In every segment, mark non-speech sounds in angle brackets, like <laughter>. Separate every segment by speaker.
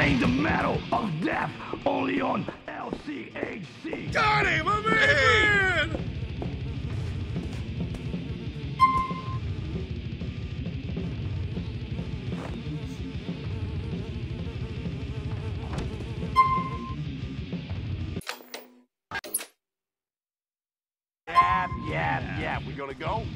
Speaker 1: Playing the metal of death only on LCHC.
Speaker 2: Got him, my man!
Speaker 1: Yeah, yeah, yeah. We gonna go?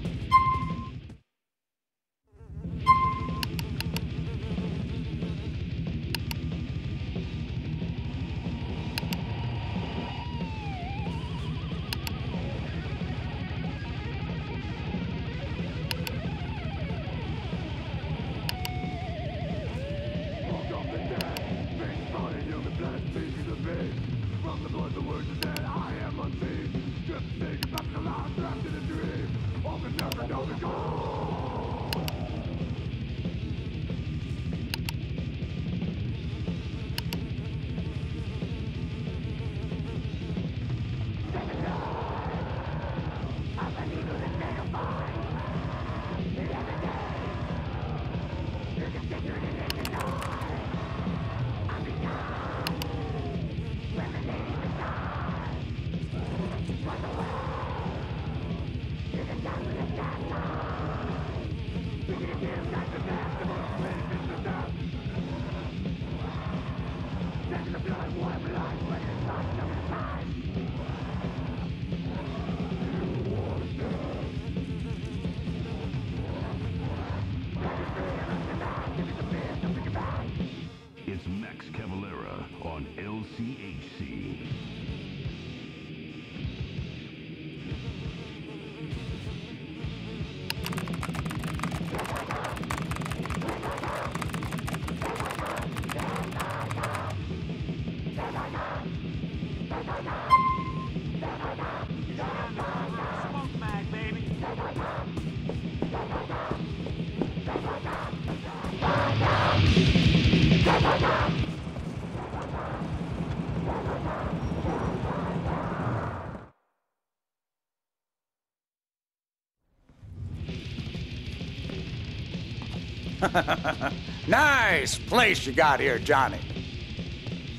Speaker 1: <laughs>
Speaker 3: Nice place you got here, Johnny.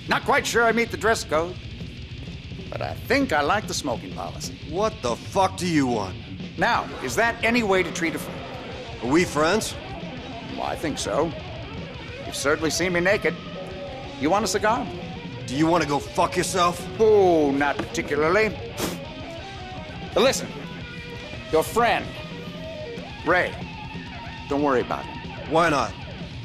Speaker 3: Not quite sure I meet the dress code, but I think I like the smoking policy.
Speaker 4: What the fuck do you want?
Speaker 3: Now, is that any way to treat a friend?
Speaker 4: Are we friends?
Speaker 3: Well, I think so. You've certainly seen me naked. You want a cigar?
Speaker 4: Do you want to go fuck yourself?
Speaker 3: Oh, not particularly. But listen, your friend, Ray, don't worry about him.
Speaker 4: Why not?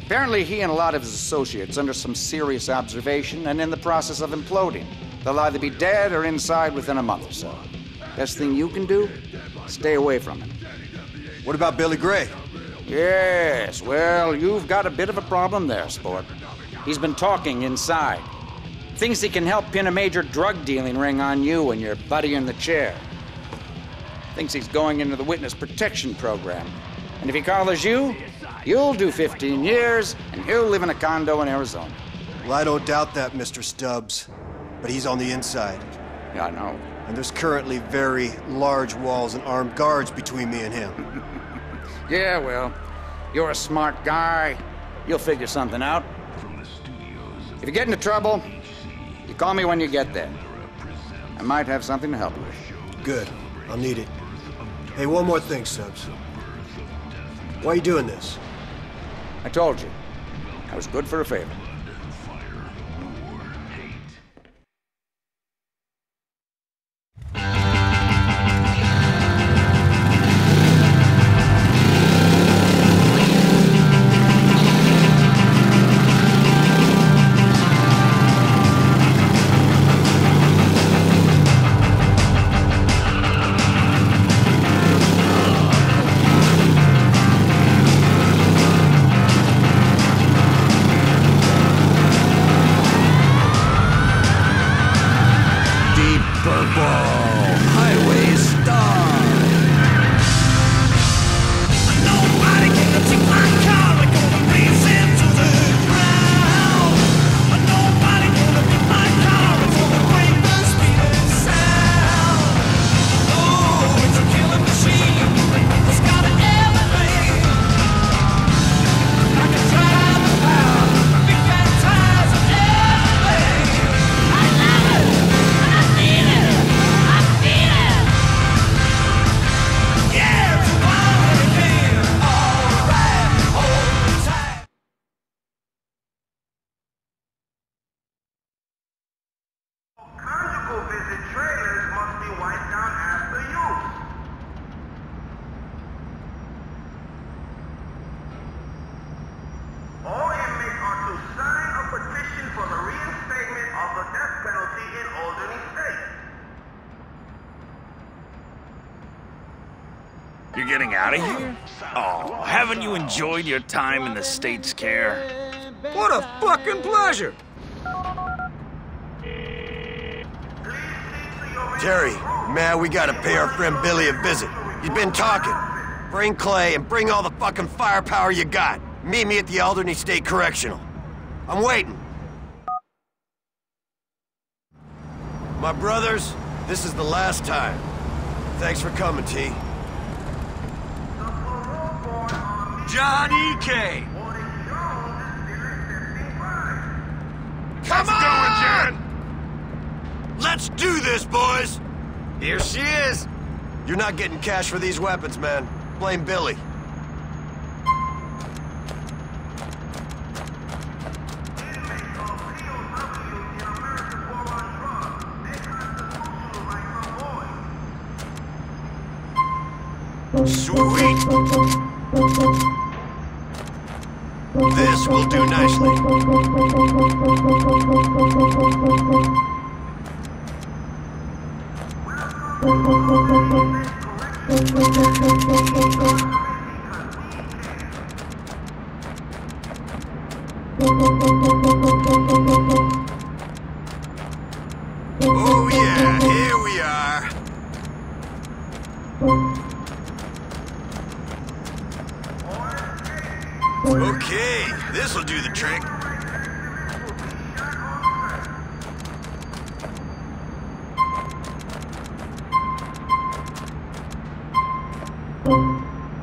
Speaker 3: Apparently, he and a lot of his associates under some serious observation and in the process of imploding. They'll either be dead or inside within a month or so. Best thing you can do? Stay away from him.
Speaker 4: What about Billy Grey?
Speaker 3: Yes, well, you've got a bit of a problem there, sport. He's been talking inside. Thinks he can help pin a major drug dealing ring on you and your buddy in the chair. Thinks he's going into the witness protection program. And if he collars you, you'll do 15 years and he'll live in a condo in Arizona.
Speaker 4: Well, I don't doubt that, Mr. Stubbs. But he's on the inside.
Speaker 3: Yeah, I know.
Speaker 4: And there's currently very large walls and armed guards between me and him. <laughs>
Speaker 3: Yeah, well, you're a smart guy. You'll figure something out. If you get into trouble, you call me when you get there. I might have something to help you with.
Speaker 4: Good. I'll need it. Hey, one more thing, Stubbs. Why are you doing this?
Speaker 3: I told you. I was good for a favor.
Speaker 2: You're getting out of here? Oh, haven't you enjoyed your time in the state's care?
Speaker 4: What a fucking pleasure! Terry, man, we gotta pay our friend Billy a visit. He's been talking. Bring Clay and bring all the fucking firepower you got. Meet me at the Alderney State Correctional. I'm waiting. My brothers, this is the last time. Thanks for coming, T. Johnny K Come on! Let's do this, boys! Here she is! You're not getting cash for these weapons, man. Blame Billy. Sweet! Do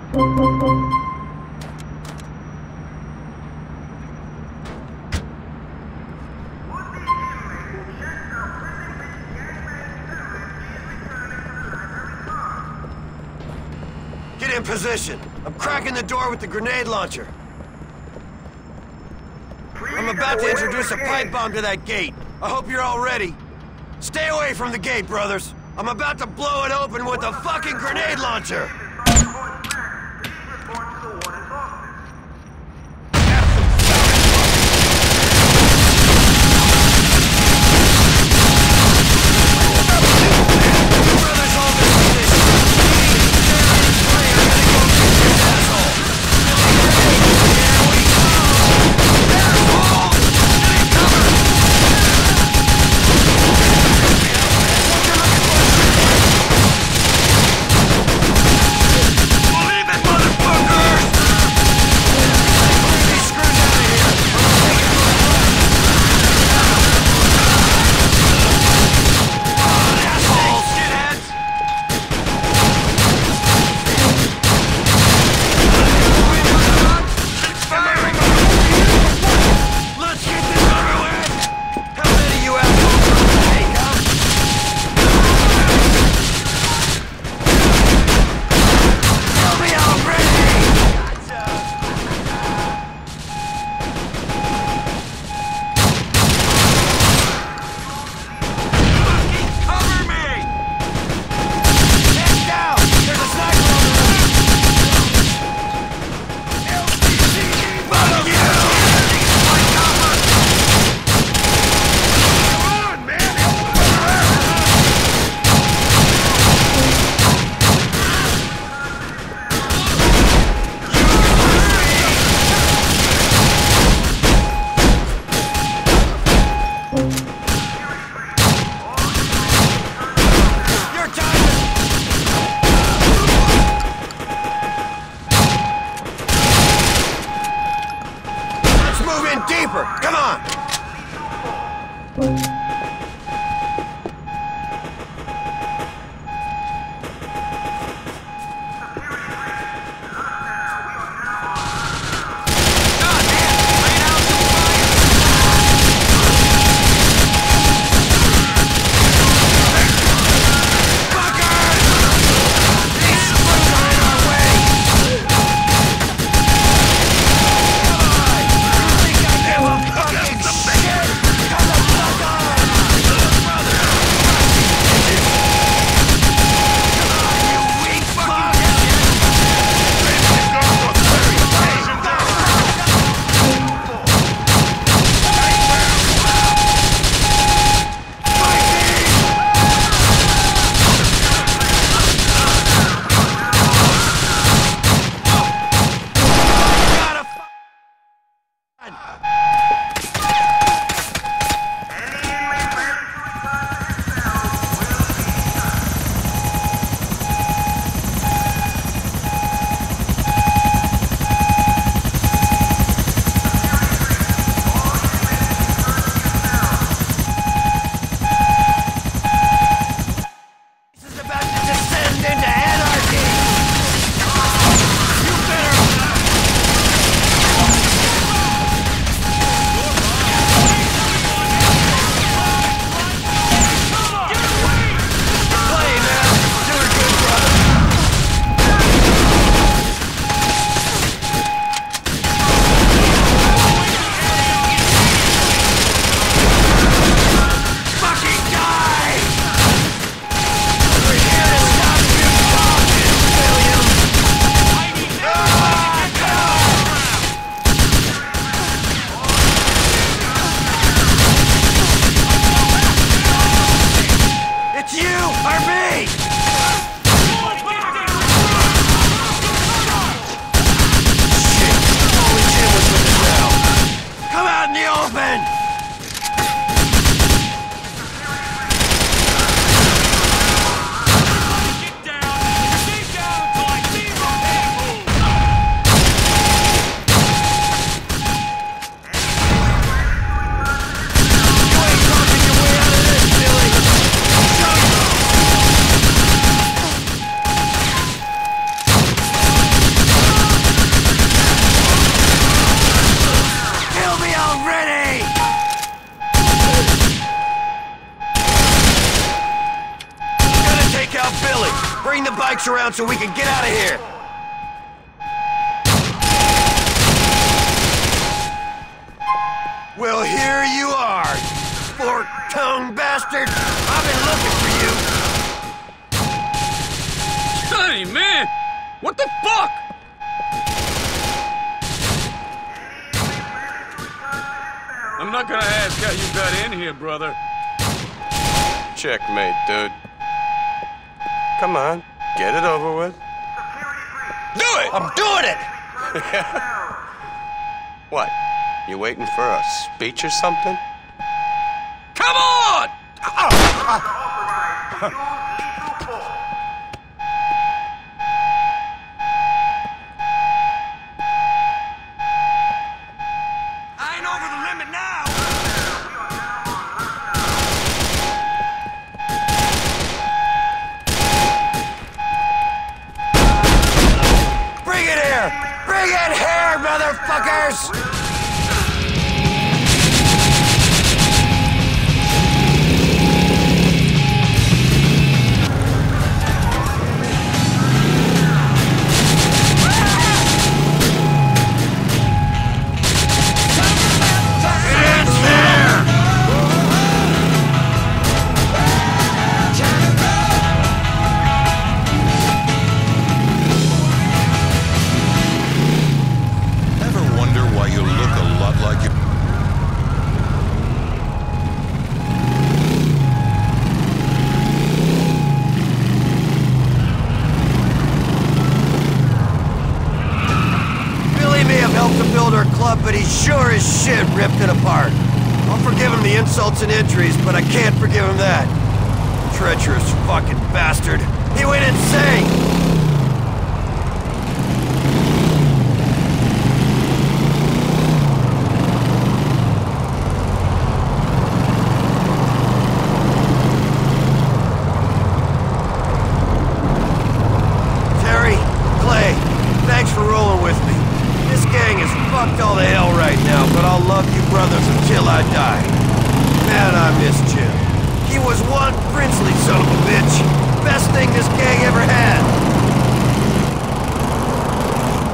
Speaker 4: Get in position. I'm cracking the door with the grenade launcher. I'm about to introduce a pipe bomb to that gate. I hope you're all ready. Stay away from the gate, brothers. I'm about to blow it open with a fucking grenade launcher. Bikes around so we can get out of here. Well, here you are, fork-tongued bastard. I've been looking for you.
Speaker 2: Sonny, man! What the fuck? I'm not gonna ask how you got in here, brother.
Speaker 5: Checkmate, dude. Come on, get it over with. Do it!
Speaker 4: I'm doing it. <laughs>
Speaker 5: What? You waiting for a speech or something?
Speaker 2: Come on! <laughs> <laughs>
Speaker 4: helped to build our club, but he sure as shit ripped it apart. I'll forgive him the insults and injuries, but I can't forgive him that. Treacherous fucking bastard. He went insane! Terry, Clay, thanks for rolling with me. This gang is fucked all to hell right now, but I'll love you brothers until I die. Man, I miss Jim. He was one princely son of a bitch. This gang ever had.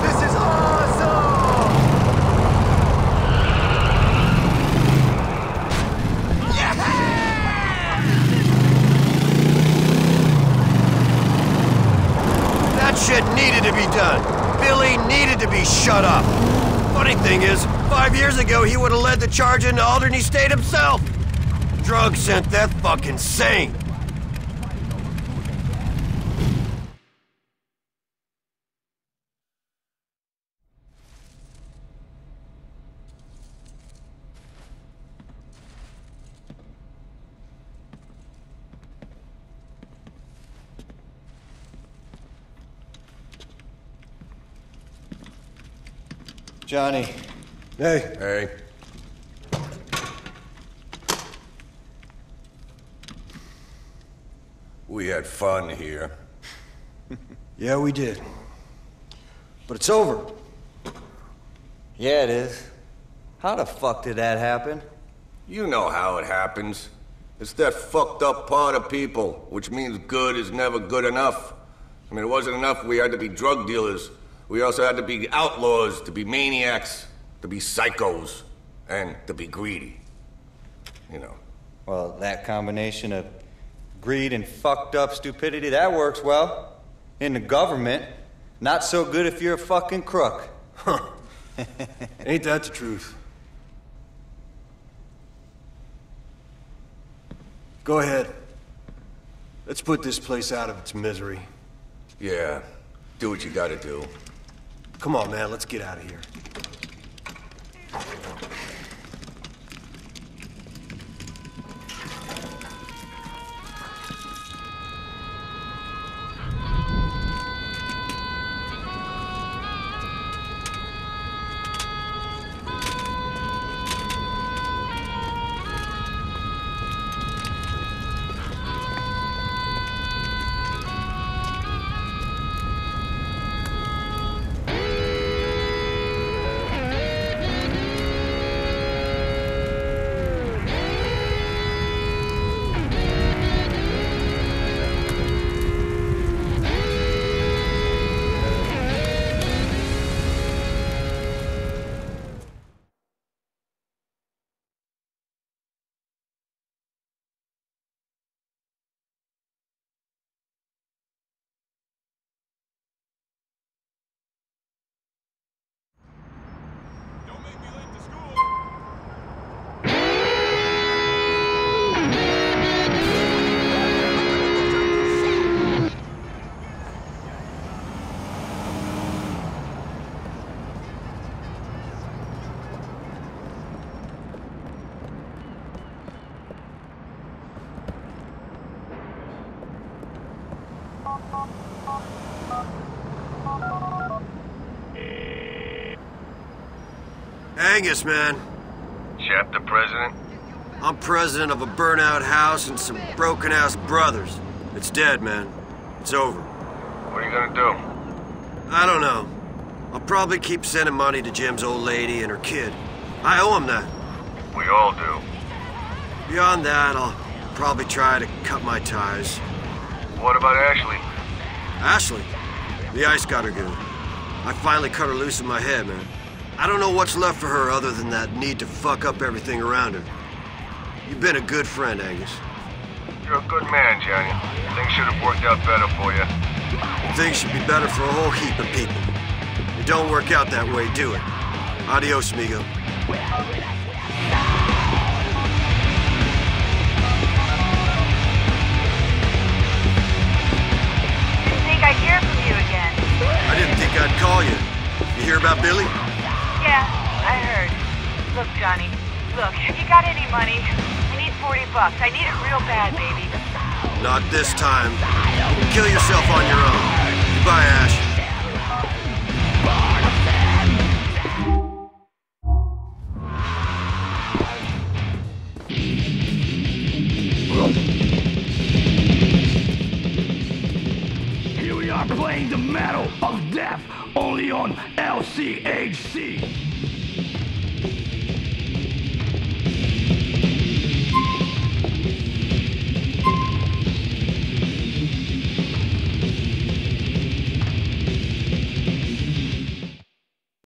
Speaker 4: This is awesome! Yeah! That shit needed to be done. Billy needed to be shut up. Funny thing is, five years ago he would have led the charge into Alderney State himself. Drugs sent that fucking sane.
Speaker 6: Johnny.
Speaker 4: Hey.
Speaker 6: Hey. We had fun here. <laughs>
Speaker 4: Yeah, we did. But it's over.
Speaker 6: Yeah, it is. How the fuck did that happen?
Speaker 7: You know how it happens. It's that fucked up part of people, which means good is never good enough. I mean, it wasn't enough we had to be drug dealers. We also had to be outlaws, to be maniacs, to be psychos, and to be greedy. You know.
Speaker 6: Well, that combination of greed and fucked up stupidity, that works well. In the government. Not so good if you're a fucking crook. Huh. <laughs>
Speaker 4: Ain't that the truth? Go ahead. Let's put this place out of its misery.
Speaker 7: Yeah, do what you gotta do.
Speaker 4: Come on, man, let's get out of here. Angus, man.
Speaker 7: Chapter president?
Speaker 4: I'm president of a burnout house and some broken ass brothers. It's dead, man. It's over.
Speaker 7: What are you gonna do?
Speaker 4: I don't know. I'll probably keep sending money to Jim's old lady and her kid. I owe him that.
Speaker 7: We all do.
Speaker 4: Beyond that, I'll probably try to cut my ties.
Speaker 7: What about Ashley?
Speaker 4: Ashley, the ice got her good. I finally cut her loose in my head, man. I don't know what's left for her other than that need to fuck up everything around her. You've been a good friend, Angus.
Speaker 7: You're a good man, Johnny. Things should have worked out better for you.
Speaker 4: Things should be better for a whole heap of people. It don't work out that way, do it? Adios, amigo.
Speaker 8: Didn't think I'd hear from you again.
Speaker 4: I didn't think I'd call you. You hear about Billy?
Speaker 8: Yeah, I heard. Look, Johnny. Look, if you got any money, I need 40 bucks. I need it real bad, baby.
Speaker 4: Not this time. Kill yourself on your own. Goodbye, Ash.
Speaker 1: Here we are playing the metal of death only on LCHC.